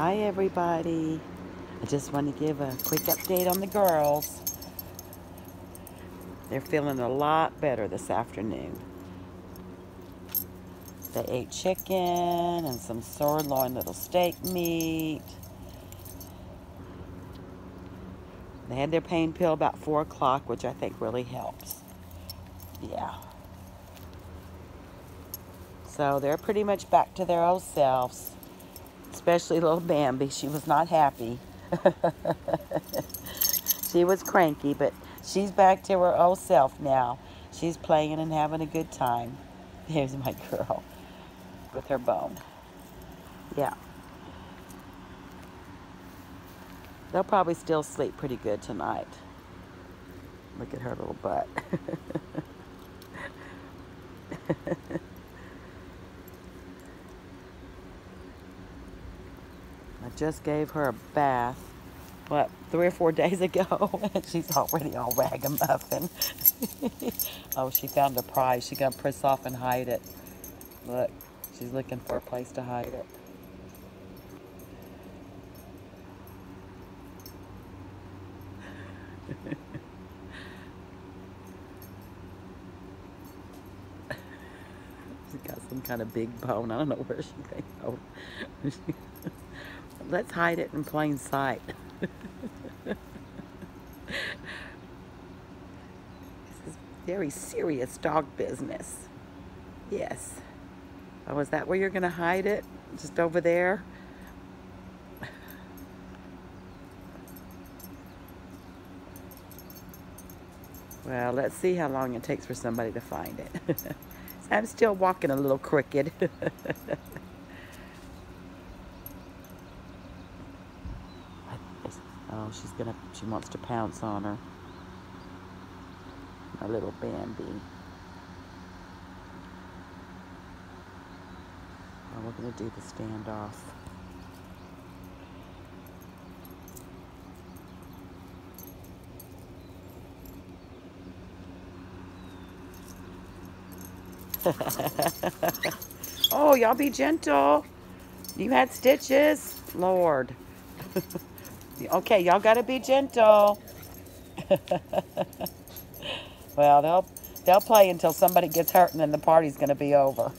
Hi everybody. I just want to give a quick update on the girls. They're feeling a lot better this afternoon. They ate chicken and some sirloin little steak meat. They had their pain pill about 4 o'clock, which I think really helps. Yeah. So they're pretty much back to their old selves especially little Bambi. She was not happy. she was cranky, but she's back to her old self now. She's playing and having a good time. Here's my girl with her bone. Yeah. They'll probably still sleep pretty good tonight. Look at her little butt. I just gave her a bath, what, three or four days ago, and she's already all ragamuffin. oh, she found a prize. She's going to press off and hide it. Look, she's looking for a place to hide it. She's got some kind of big bone. I don't know where she came from let's hide it in plain sight. this is very serious dog business. Yes. Oh, is that where you're going to hide it? Just over there? Well, let's see how long it takes for somebody to find it. I'm still walking a little crooked. Oh, she's gonna, she wants to pounce on her. My little Bambi. Oh, we're gonna do the standoff. oh, y'all be gentle. You had stitches? Lord. Okay, y'all gotta be gentle. well, they'll they'll play until somebody gets hurt and then the party's gonna be over.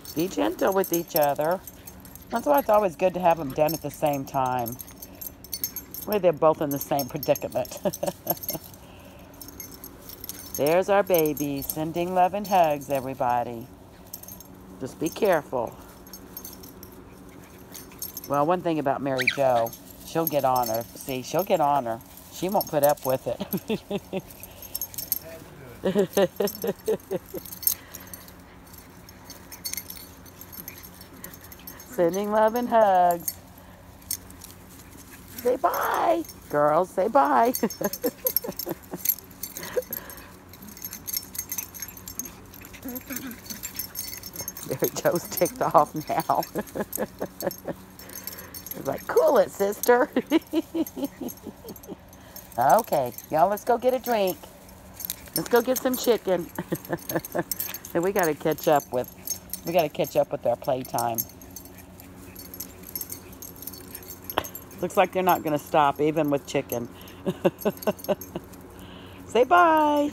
be gentle with each other. That's why it's always good to have them done at the same time. Where they're both in the same predicament. There's our baby, sending love and hugs, everybody. Just be careful. Well, one thing about Mary Jo, she'll get on her. See, she'll get on her. She won't put up with it. Sending love and hugs. Say bye. Girls, say bye. Mary Jo's ticked off now. like, cool it, sister. okay, y'all, let's go get a drink. Let's go get some chicken. and we got to catch up with, we got to catch up with our playtime. Looks like they're not going to stop, even with chicken. Say bye.